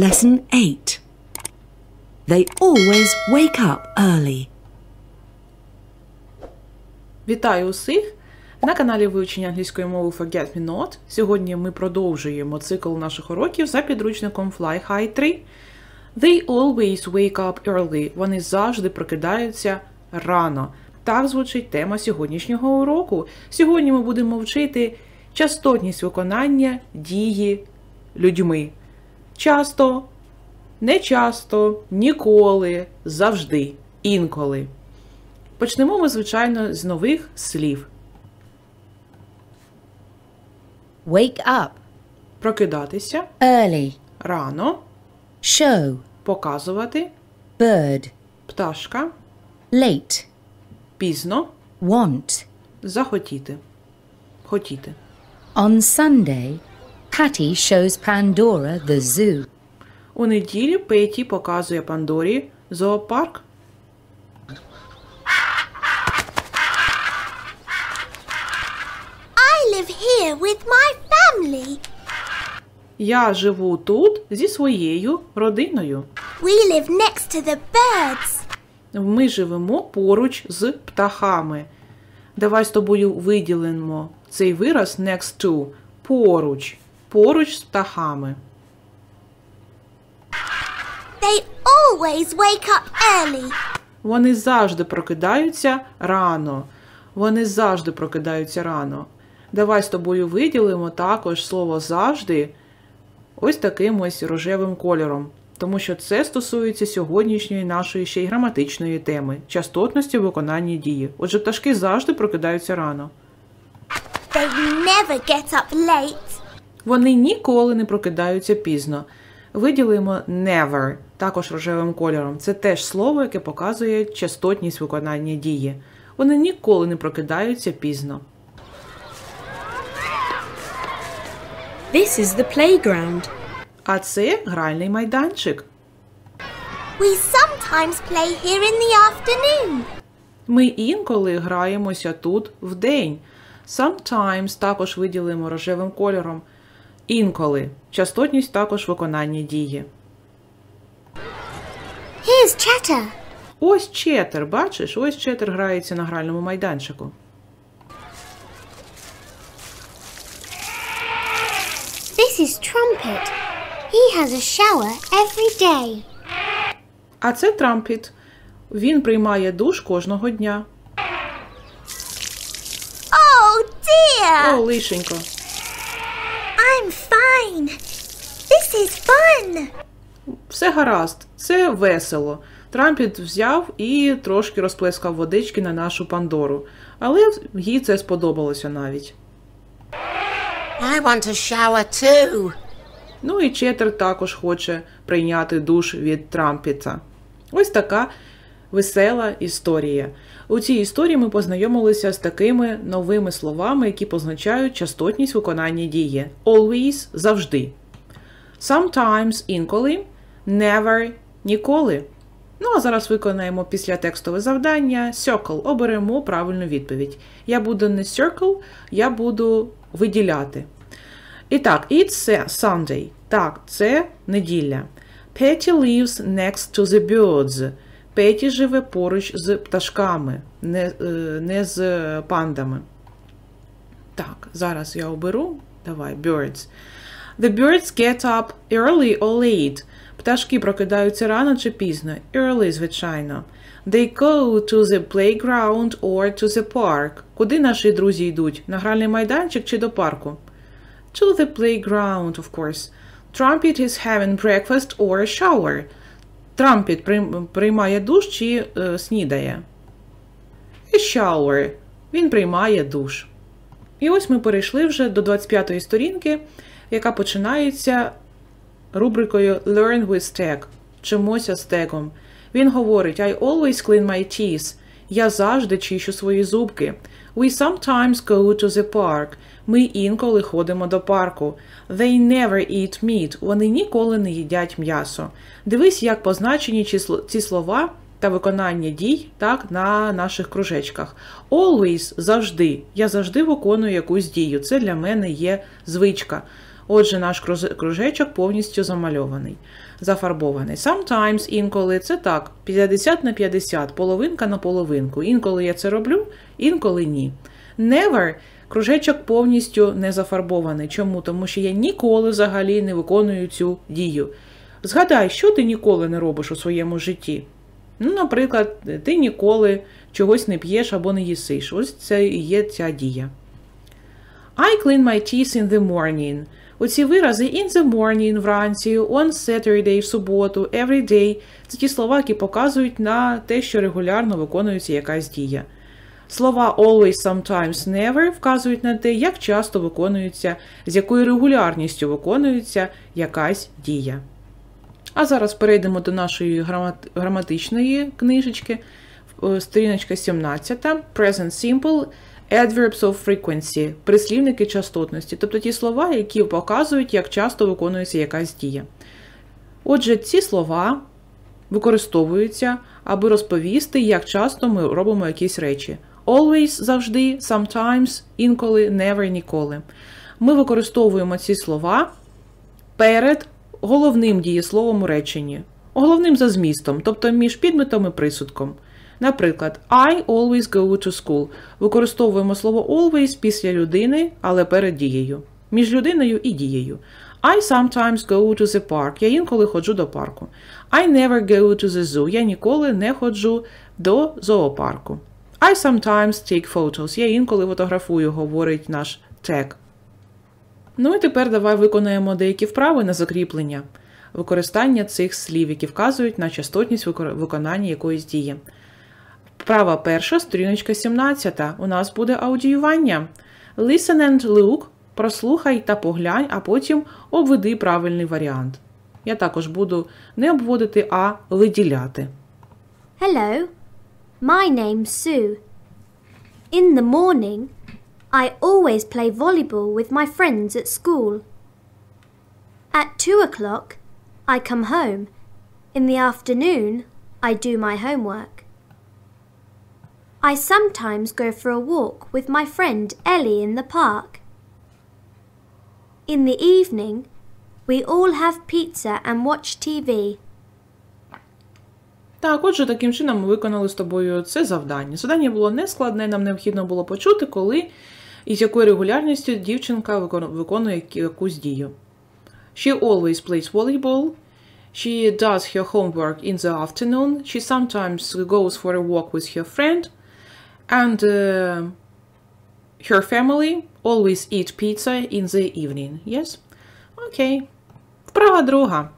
Lesson 8. They always wake up early. Вітаю усіх! На каналі вивчення англійської мови Forget Me Not. Сьогодні ми продовжуємо цикл наших уроків за підручником Fly High 3. They always wake up early. Вони завжди прокидаються рано. Так звучить тема сьогоднішнього уроку. Сьогодні ми будемо вчити частотність виконання дії людьми. Часто, не часто, ніколи, завжди, інколи. Почнемо ми, звичайно, з нових слів. Wake up. Прокидатися, Early. рано, Show. показувати, Bird. пташка, Late. пізно, Want. захотіти. Хотіти. On Sunday, Patty shows Pandora the zoo. У неділі Петі показує Пандорі зоопарк. I live here with my family. Я живу тут зі своєю родиною. We live next to the birds. Ми живемо поруч з птахами. Давай з тобою виділимо цей вираз next to поруч. Поруч з птахами. They always wake up early. Вони завжди прокидаються рано. Вони завжди прокидаються рано. Давай з тобою виділимо також слово завжди ось таким ось рожевим кольором, тому що це стосується сьогоднішньої нашої ще й граматичної теми частотності виконання дії. Отже, пташки завжди прокидаються рано. They never get up late. Вони ніколи не прокидаються пізно. Виділимо never, також рожевим кольором. Це теж слово, яке показує частотність виконання дії. Вони ніколи не прокидаються пізно. This is the playground. А це гральний майданчик. We sometimes play here in the afternoon. Ми інколи граємося тут вдень. Sometimes також виділимо рожевим кольором. Інколи. Частотність також виконання дії. Here's Chatter. Ось четер, бачиш, ось четер грається на гральному майданчику. This is Trumpet. He has a shower every day. А це Трампіт. Він приймає душ кожного дня. Oh dear! О, лишенько. Fine. This is fun. Все гаразд, це весело. Трампіт взяв і трошки розплескав водички на нашу Пандору. Але їй це сподобалося навіть. I want a shower too. Ну і Четер також хоче прийняти душ від Трампіта. Ось така весела історія. У цій історії ми познайомилися з такими новими словами, які позначають частотність виконання дії. Always завжди. Sometimes інколи, never ніколи. Ну а зараз виконаємо після текстове завдання. Circle. Оберемо правильну відповідь. Я буду не circle, я буду виділяти. І так, it's Sunday. Так, це неділя. Petty lives next to the birds. Петі живе поруч з пташками, не, е, не з пандами. Так, зараз я оберу. Давай, birds. The birds get up early or late. Пташки прокидаються рано чи пізно. Early, звичайно. They go to the playground or to the park. Куди наші друзі йдуть? На гральний майданчик чи до парку? To the playground, of course. Trumpet is having breakfast or a shower. Трампіт приймає душ чи е, снідає. A shower. Він приймає душ. І ось ми перейшли вже до 25-ї сторінки, яка починається рубрикою Learn with Tag. Вчимося з тегом. Він говорить: I always clean my teeth. Я завжди чищу свої зубки. We sometimes go to the park. Ми інколи ходимо до парку. They never eat meat. Вони ніколи не їдять м'ясо. Дивись, як позначені ці слова та виконання дій так, на наших кружечках. Always завжди. Я завжди виконую якусь дію. Це для мене є звичка. Отже, наш кружечок повністю замальований, зафарбований. Sometimes, інколи це так, 50 на 50, половинка на половинку. Інколи я це роблю, інколи ні. Never кружечок повністю не зафарбований. Чому? Тому що я ніколи взагалі не виконую цю дію. Згадай, що ти ніколи не робиш у своєму житті. Ну, наприклад, ти ніколи чогось не п'єш або не їсиш. Ось це і є ця дія. I clean my teeth in the morning. Оці вирази in the morning вранці, on Saturday в суботу, every day – це ті слова, які показують на те, що регулярно виконується якась дія. Слова always, sometimes, never вказують на те, як часто виконується, з якою регулярністю виконується якась дія. А зараз перейдемо до нашої грамат- граматичної книжечки, Е, сторіночка 17, Present Simple, Adverbs of Frequency, прислівники частотності, тобто ті слова, які показують, як часто виконується якась дія. Отже, ці слова використовуються, аби розповісти, як часто ми робимо якісь речі. Always завжди, sometimes, інколи, never, ніколи. Ми використовуємо ці слова перед головним дієсловом у реченні, головним за змістом, тобто між підметом і присудком. Наприклад, I always go to school. Використовуємо слово always після людини, але перед дією. Між людиною і дією. I sometimes go to the park. Я інколи ходжу до парку. I never go to the zoo. Я ніколи не ходжу до зоопарку. I sometimes take photos. Я інколи фотографую, говорить наш тег. Ну і тепер давай виконаємо деякі вправи на закріплення використання цих слів, які вказують на частотність виконання якоїсь дії. Вправа перша, сторіночка 17. У нас буде аудіювання. Listen and look. Прослухай та поглянь, а потім обведи правильний варіант. Я також буду не обводити, а виділяти. Hello, my name's Sue. In the morning, I always play volleyball with my friends at school. At two o'clock, I come home. In the afternoon, I do my homework. I sometimes go for a walk with my friend Ellie in the park. In the evening, we all have pizza and watch TV. Так, отже, таким чином ми виконали з тобою це завдання. Завдання було нескладне, нам необхідно було почути, коли і з якою регулярністю дівчинка виконує якусь дію. She always plays volleyball. She does her homework in the afternoon. She sometimes goes for a walk with her friend. And uh, her family always eat pizza in the evening. Yes? Окей. Вправа друга.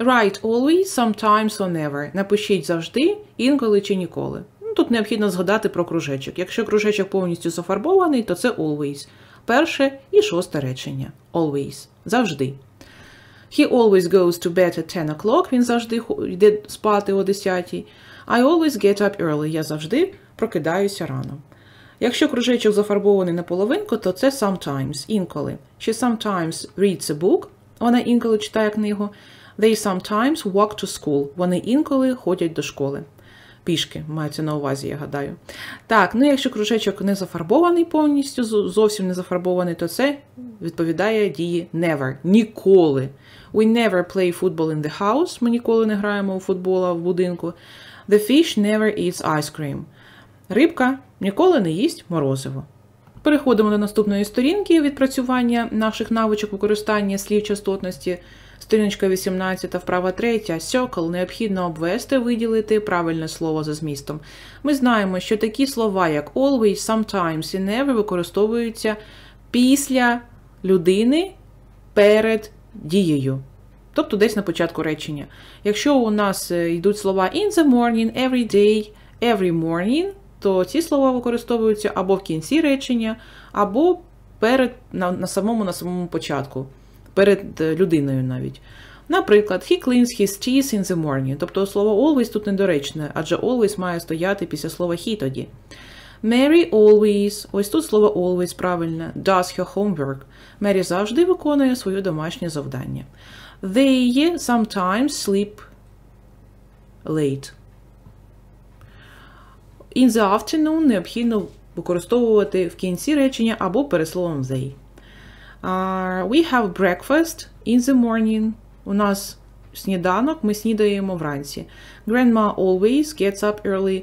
Write always, sometimes or never. Напишіть завжди, інколи чи ніколи. Ну, Тут необхідно згадати про кружечок. Якщо кружечок повністю зафарбований, то це always. Перше і шосте речення. Always. Завжди. He always goes to bed at 10 o'clock. Він завжди йде спати о 10. I always get up early. Я завжди прокидаюся рано. Якщо кружечок зафарбований на половинку, то це sometimes, інколи. She sometimes reads a book. Вона інколи читає книгу. They sometimes walk to school. Вони інколи ходять до школи. Пішки, мається на увазі, я гадаю. Так, ну якщо кружечок не зафарбований повністю, зовсім не зафарбований, то це відповідає дії never. Ніколи. We never play football in the house. Ми ніколи не граємо у футбола в будинку. The fish never eats ice cream. Рибка ніколи не їсть морозиво. Переходимо до наступної сторінки відпрацювання наших навичок використання слів частотності. Сторіночка 18, вправа 3. Circle необхідно обвести, виділити правильне слово за змістом. Ми знаємо, що такі слова, як always, sometimes і never використовуються після людини перед дією. Тобто десь на початку речення. Якщо у нас е, йдуть слова in the morning, every day, every morning, то ці слова використовуються або в кінці речення, або перед, на, на, самому, на самому початку, перед е, людиною навіть. Наприклад, he cleans his teeth in the morning. Тобто слово always тут недоречне, адже always має стояти після слова he тоді. Mary always, ось тут слово always правильне, does her homework. Мері завжди виконує своє домашнє завдання. They sometimes sleep late. In the afternoon необхідно використовувати в кінці речення або перед словом they. Uh, we have breakfast in the morning. У нас сніданок, ми снідаємо вранці. Grandma always gets up early.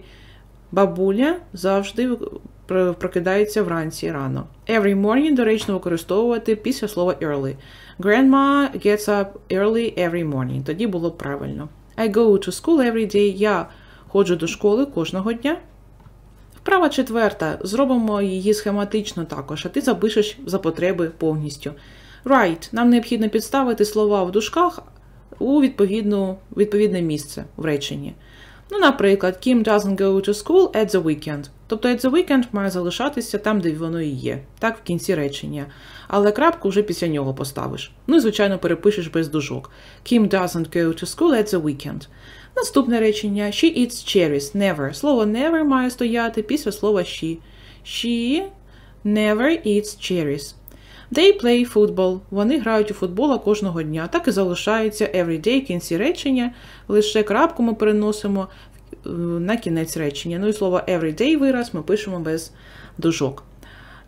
Бабуля завжди прокидається вранці рано. Every morning доречно використовувати після слова early. Grandma gets up early every morning. Тоді було правильно. I go to school every day. Я ходжу до школи кожного дня. Вправа четверта. Зробимо її схематично також, а ти запишеш за потреби повністю. Right. Нам необхідно підставити слова в дужках у відповідну, відповідне місце в реченні. Ну, наприклад, Kim doesn't go to school at the weekend. Тобто at the weekend має залишатися там, де воно і є, так в кінці речення. Але крапку вже після нього поставиш. Ну і, звичайно, перепишеш без дужок. Kim doesn't go to school at the weekend. Наступне речення She eats cherries. Never. Слово never має стояти після слова she. She never eats cherries. They play football. Вони грають у футбола кожного дня. Так і залишається every day в кінці речення. Лише крапку ми переносимо е, на кінець речення. Ну і слово every day вираз ми пишемо без дужок.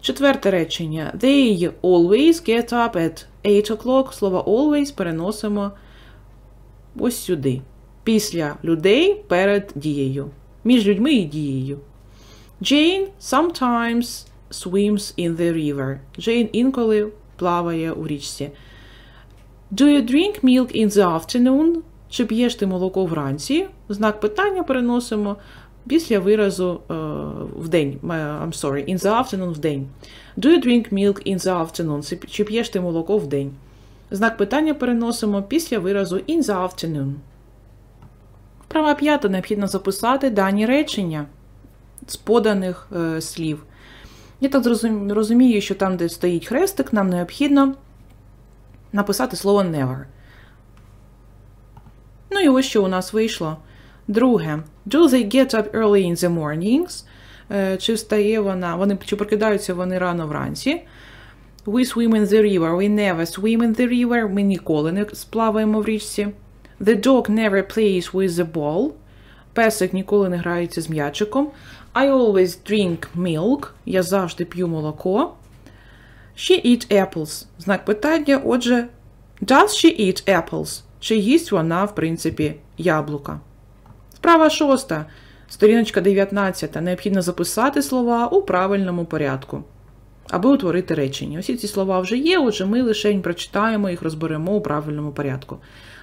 Четверте речення. They always get up at 8 o'clock. Слово always переносимо ось сюди. Після людей перед дією. Між людьми і дією. Jane sometimes swims in the river. Джейн інколи плаває у річці. Do you drink milk in the afternoon? Чи п'єш ти молоко вранці? Знак питання переносимо після виразу е, в день. I'm sorry, in the afternoon в день. Do you drink milk in the afternoon? Чи п'єш ти молоко в день? Знак питання переносимо після виразу in the afternoon. Вправа п'ята необхідно записати дані речення з поданих е, слів. Я так розумію, що там, де стоїть хрестик, нам необхідно написати слово never. Ну і ось що у нас вийшло. Друге. Do they get up early in the mornings? Е, Чи встає вона, вони, чи прокидаються вони рано вранці? We swim in the river. We never swim in the river. Ми ніколи не сплаваємо в річці. The dog never plays with the ball. Песик ніколи не грається з м'ячиком. I always drink milk. Я завжди п'ю молоко. She eat apples. Знак питання. Отже, does she eat apples? Чи їсть вона, в принципі, яблука? Справа шоста. Сторіночка 19. Необхідно записати слова у правильному порядку. Аби утворити речення. Усі ці слова вже є, отже, ми лише прочитаємо їх, розберемо у правильному порядку.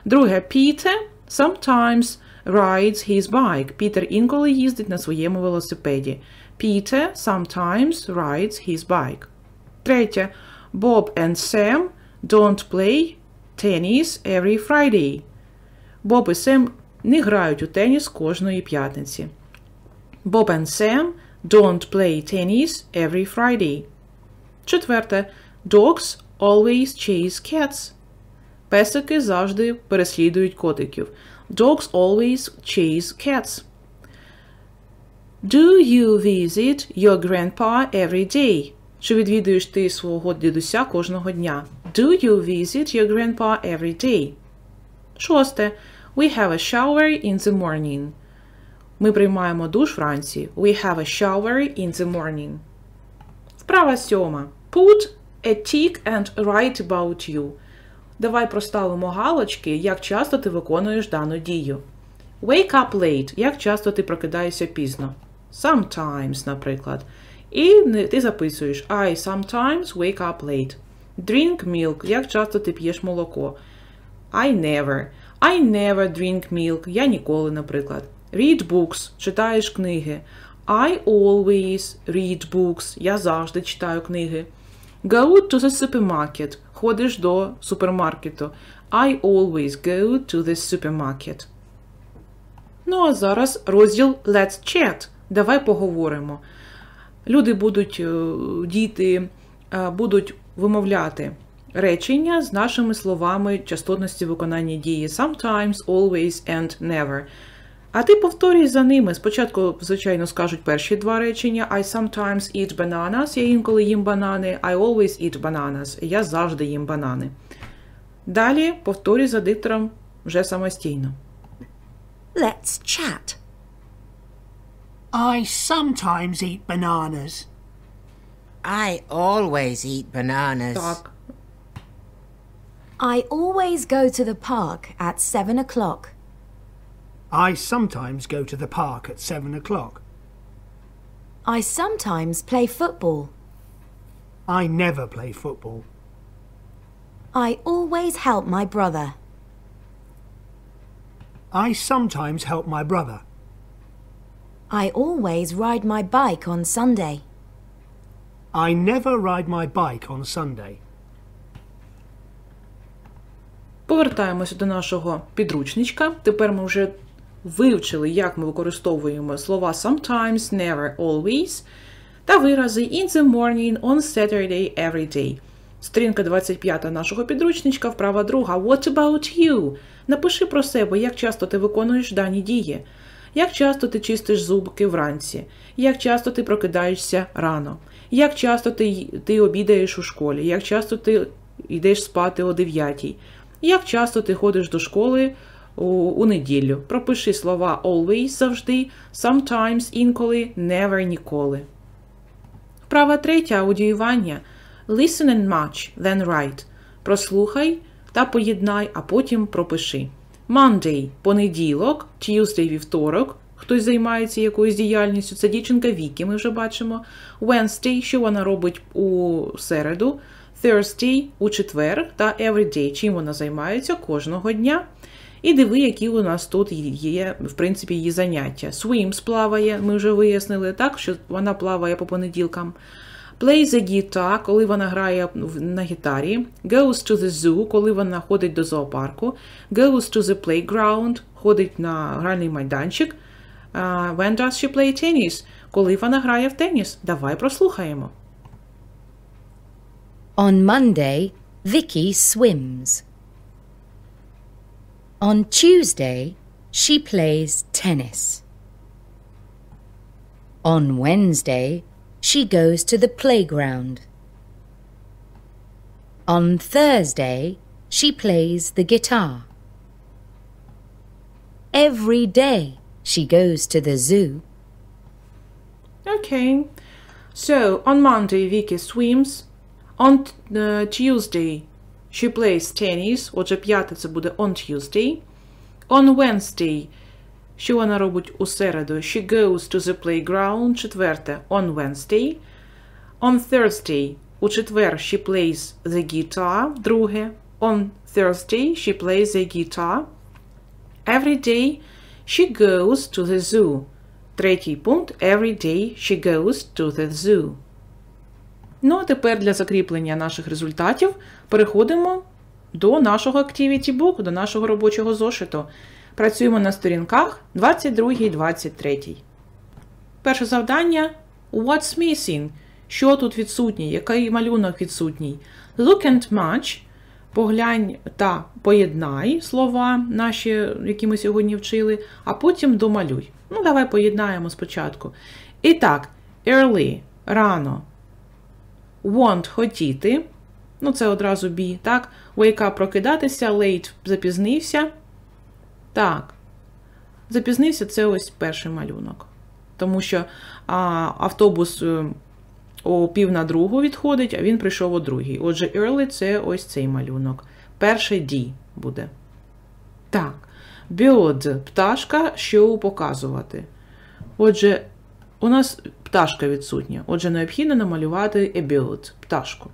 Друге, Peter sometimes rides his bike. Пітер інколи їздить на своєму велосипеді. Peter sometimes rides his bike. Третє, Bob and Sam don't play tennis every Friday. Боб і Сем не грають у теніс кожної п'ятниці. Bob and Sam don't play tennis every Friday. Четверте. Dogs always chase cats. Песики завжди переслідують котиків. Dogs always chase cats. Do you visit your grandpa every day? Чи відвідуєш ти свого дідуся кожного дня? Do you visit your grandpa every day? Шосте. We have a shower in the morning. Ми приймаємо душ вранці. We have a shower in the morning. Вправа сьома. Put a tick and write about you. Давай проставимо галочки, як часто ти виконуєш дану дію. Wake up late. Як часто ти прокидаєшся пізно. Sometimes, наприклад. І ти записуєш I sometimes wake up late. Drink milk. Як часто ти п'єш молоко. I never. I never drink milk. Я ніколи, наприклад. Read books. Читаєш книги. I always read books. Я завжди читаю книги. Go to the supermarket. Ходиш до супермаркету. I always go to the supermarket. Ну а зараз розділ Let's chat. Давай поговоримо. Люди будуть, е, діти е, будуть вимовляти речення з нашими словами частотності виконання дії sometimes, always and never. А ти повторюй за ними. Спочатку, звичайно, скажуть перші два речення. I sometimes eat bananas. Я інколи їм банани. I always eat bananas. Я завжди їм банани. Далі повторюй за диктором вже самостійно. Let's chat. I sometimes eat bananas. I always eat bananas. Так. I always go to the park at seven o'clock. I sometimes go to the park at seven o'clock. I sometimes play football. I never play football. I always help my brother. I sometimes help my brother. I always ride my bike on Sunday. I never ride my bike on Sunday. Повертаємося до нашого підручничка. Тепер ми вже вивчили, як ми використовуємо слова sometimes, never, always та вирази in the morning, on Saturday, every day. Сторінка 25 нашого підручничка, вправа друга. What about you? Напиши про себе, як часто ти виконуєш дані дії. Як часто ти чистиш зубки вранці? Як часто ти прокидаєшся рано? Як часто ти, ти обідаєш у школі? Як часто ти йдеш спати о 9? Як часто ти ходиш до школи у, у неділю? Пропиши слова always завжди, sometimes інколи, never ніколи. Вправа третя аудіювання. Listen and match, then write. Прослухай та поєднай, а потім пропиши. Monday – понеділок, Tuesday – вівторок. Хтось займається якоюсь діяльністю. Це дівчинка Вікі, ми вже бачимо. Wednesday – що вона робить у середу. Thursday – у четвер та everyday, чим вона займається кожного дня. І диви, які у нас тут є, в принципі, її заняття. Swims плаває, ми вже вияснили, так, що вона плаває по понеділкам. Play the guitar, коли вона грає на гітарі. Goes to the zoo, коли вона ходить до зоопарку. Goes to the playground, ходить на гральний майданчик. Uh, when does she play tennis? Коли вона грає в теніс? Давай прослухаємо. On Monday, Vicky swims. On Tuesday, she plays tennis. On Wednesday, she goes to the playground. On Thursday, she plays the guitar. Every day, she goes to the zoo. Okay. So, on Monday, Vicky swims. On uh, Tuesday, she plays tennis. Отже, п'яте це буде on Tuesday. On Wednesday, що вона робить у середу? She goes to the playground. Четверте, on Wednesday. On Thursday, у четвер, she plays the guitar. Друге, on Thursday, she plays the guitar. Every day, she goes to the zoo. Третій пункт. Every day she goes to the zoo. Ну, а тепер для закріплення наших результатів переходимо до нашого Activity Book, до нашого робочого зошиту. Працюємо на сторінках 22 і 23. Перше завдання What's missing? Що тут відсутнє? Який малюнок відсутній? Look and match. Поглянь та поєднай слова, наші, які ми сьогодні вчили, а потім домалюй. Ну, давай поєднаємо спочатку. І так, early рано. Want хотіти. Ну, це одразу be, так? Wake up прокидатися, late запізнився. Так. Запізнився це ось перший малюнок. Тому що а, автобус е, о пів на другу відходить, а він прийшов о другій. Отже, early це ось цей малюнок. Перший D буде. Так. Bird – пташка, що показувати. Отже, у нас пташка відсутня. Отже, необхідно намалювати a пташку.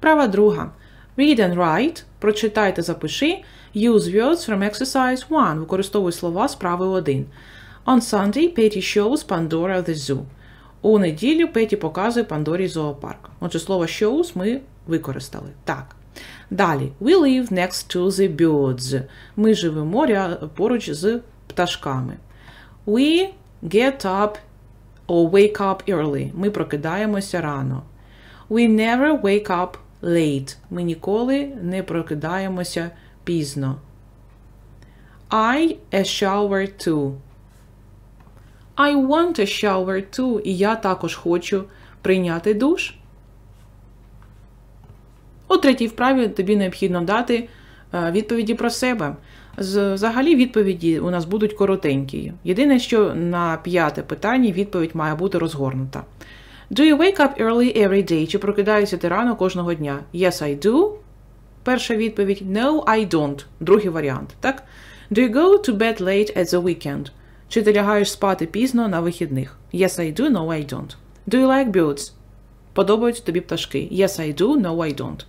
Права друга. Read and write. Прочитай та запиши. Use words from exercise 1. Використовуй слова з прави 1. On Sunday, Petty shows Pandora the zoo. У неділю Петі показує Пандорі зоопарк. Отже, слово shows ми використали. Так. Далі. We live next to the birds. Ми живемо поруч з пташками. We get up or wake up early. Ми прокидаємося рано. We never wake up late. Ми ніколи не прокидаємося пізно. I a shower too. I want a shower too. І я також хочу прийняти душ. У третій вправі тобі необхідно дати відповіді про себе. Взагалі відповіді у нас будуть коротенькі. Єдине, що на п'яте питання відповідь має бути розгорнута. Do you wake up early every day? Чи прокидаєшся ти рано кожного дня? Yes, I do. Перша відповідь No, I don't. Другий варіант. Так? Do you go to bed late at the weekend? Чи ти лягаєш спати пізно на вихідних? Yes, I do, no, I don't. Do you like birds? Подобаються тобі пташки? Yes, I do, no, I don't.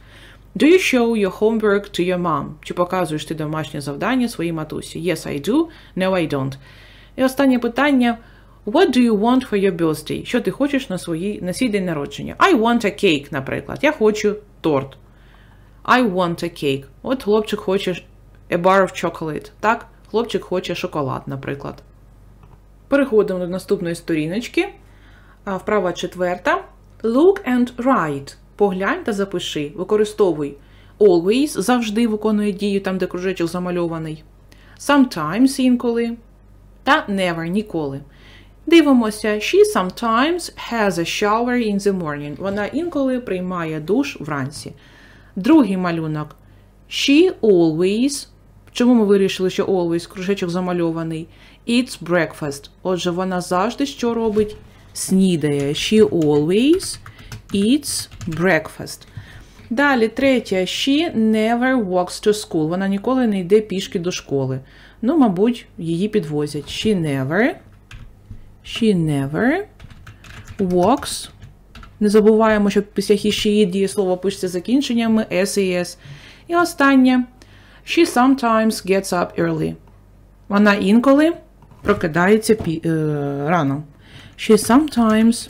Do you show your homework to your mom? Чи показуєш ти домашнє завдання своїй матусі? Yes, I do, no, I don't. І останнє питання. What do you want for your birthday? Що ти хочеш на, свої, на свій день народження? I want a cake, наприклад. Я хочу торт. I want a cake. От хлопчик хоче a bar of chocolate. Так? Хлопчик хоче шоколад, наприклад. Переходимо до наступної сторіночки. Вправа четверта. Look and write. Поглянь та запиши. Використовуй. Always завжди виконує дію там, де кружечок замальований. Sometimes інколи. Та never ніколи. Дивимося. She sometimes has a shower in the morning. Вона інколи приймає душ вранці. Другий малюнок. She always. Чому ми вирішили, що always кружечок замальований? It's breakfast. Отже, вона завжди що робить? Снідає. She always eats breakfast. Далі, третє. She never walks to school. Вона ніколи не йде пішки до школи. Ну, мабуть, її підвозять. She never. She never walks. Не забуваємо, що після he, she, it дієслово пишеться закінченнями s і s. І останнє. She sometimes gets up early. Вона інколи прокидається пі- е, рано. She sometimes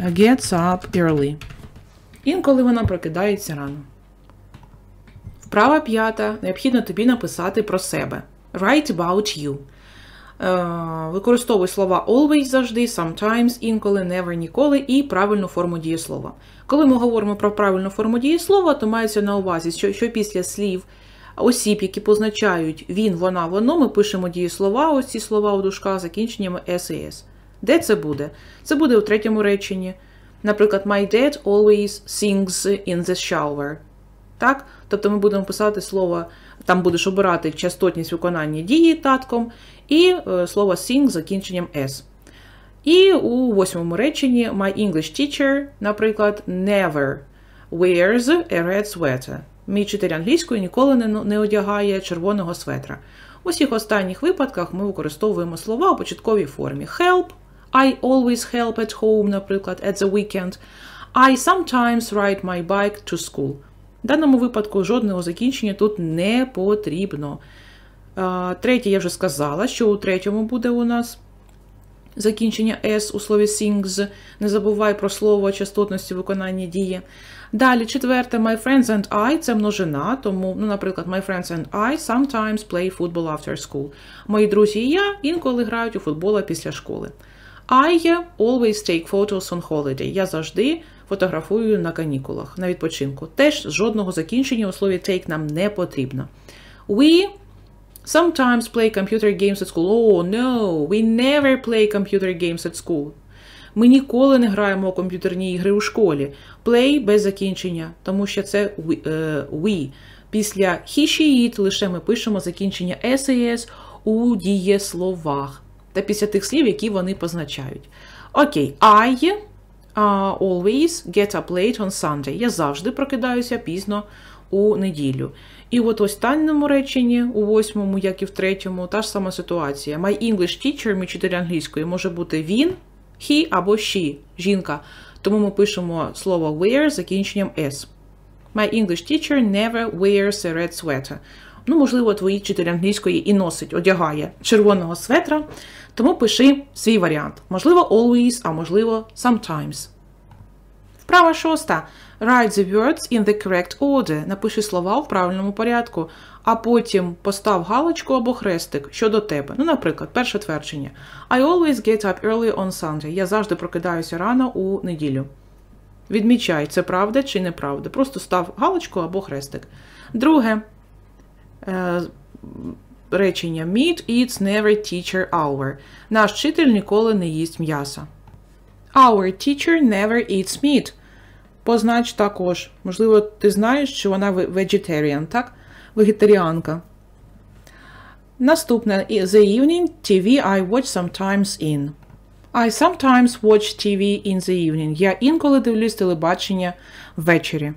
gets up early. Інколи вона прокидається рано. Вправа п'ята. Необхідно тобі написати про себе. Write about you. Е, Використовуй слова always завжди, sometimes, інколи, never, ніколи і правильну форму дієслова. Коли ми говоримо про правильну форму дієслова, то мається на увазі, що, що після слів осіб, які позначають він, вона, воно, ми пишемо дієслова, ось ці слова у дужках закінченнями S і S. Де це буде? Це буде у третьому реченні. Наприклад, My dad always sings in the shower. Так? Тобто ми будемо писати слово, там будеш обирати частотність виконання дії татком, і е, слово sing з закінченням S. І у восьмому реченні My English teacher, наприклад, never wears a red sweater. Мій вчитель англійської ніколи не, не одягає червоного светра. У всіх останніх випадках ми використовуємо слова у початковій формі. Help, I always help at home, наприклад, at the weekend. I sometimes ride my bike to school. В даному випадку жодного закінчення тут не потрібно. Третє, я вже сказала, що у третьому буде у нас закінчення S у слові sings. Не забувай про слово частотності виконання дії. Далі, четверте, my friends and I це множина, тому, ну, наприклад, my friends and I sometimes play football after school. Мої друзі і я інколи грають у футбола після школи. I always take photos on holiday. Я завжди фотографую на канікулах, на відпочинку. Теж жодного закінчення у слові take нам не потрібно. We sometimes play computer games at school. Oh, no, we never play computer games at school. Ми ніколи не граємо у комп'ютерні ігри у школі. Play без закінчення, тому що це we. е. Після he, she, it лише ми пишемо закінчення s у дієсловах. Та після тих слів, які вони позначають. Окей, I uh, always get up late on Sunday. Я завжди прокидаюся пізно у неділю. І от в останньому реченні, у восьмому, як і в третьому, та ж сама ситуація. My English teacher, мій вчитель англійської, може бути він, he або she, жінка. Тому ми пишемо слово wear з закінченням s. My English teacher never wears a red sweater. Ну, можливо, твій вчитель англійської і носить, одягає червоного светра, тому пиши свій варіант. Можливо, always, а можливо, sometimes. Вправа шоста. Write the words in the correct order. Напиши слова в правильному порядку, а потім постав галочку або хрестик щодо тебе. Ну, наприклад, перше твердження. I always get up early on Sunday. Я завжди прокидаюся рано у неділю. Відмічай, це правда чи неправда. Просто став галочку або хрестик. Друге речення. Meat eats never teacher hour. Наш вчитель ніколи не їсть м'яса. Our teacher never eats meat. Познач також. Можливо, ти знаєш, що вона vegetarian, так? Вегетаріанка. Наступне. The evening TV I watch sometimes in. I sometimes watch TV in the evening. Я інколи дивлюсь телебачення ввечері.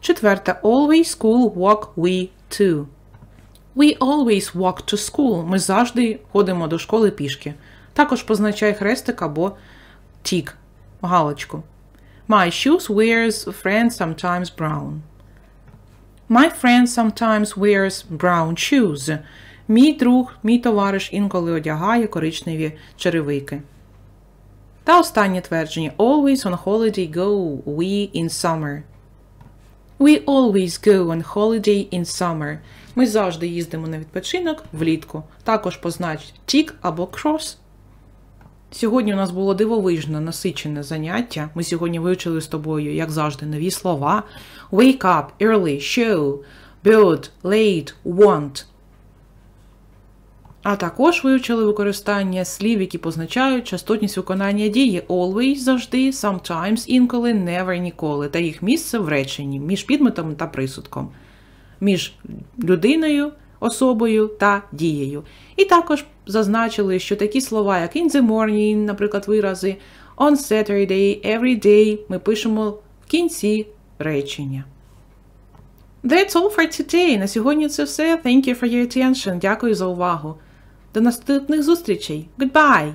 Четверте. Always school walk we to. We always walk to school. Ми завжди ходимо до школи пішки. Також позначає хрестик або тік, галочку. My shoes wears friend sometimes brown. My friend sometimes wears brown shoes. Мій друг, мій товариш інколи одягає коричневі черевики. Та останнє твердження. Always on holiday go we in summer. We always go on holiday in summer. Ми завжди їздимо на відпочинок влітку. Також познач тік або cross. Сьогодні у нас було дивовижне, насичене заняття. Ми сьогодні вивчили з тобою, як завжди, нові слова. Wake up, early, show, build, late, want. А також вивчили використання слів, які позначають частотність виконання дії always, завжди, sometimes, інколи, never, ніколи, та їх місце в реченні між підметом та присудком, між людиною, особою та дією. І також зазначили, що такі слова, як in the morning, наприклад, вирази, on Saturday, every day, ми пишемо в кінці речення. That's all for today. На сьогодні це все. Thank you for your attention. Дякую за увагу. До наступних зустрічей. Goodbye!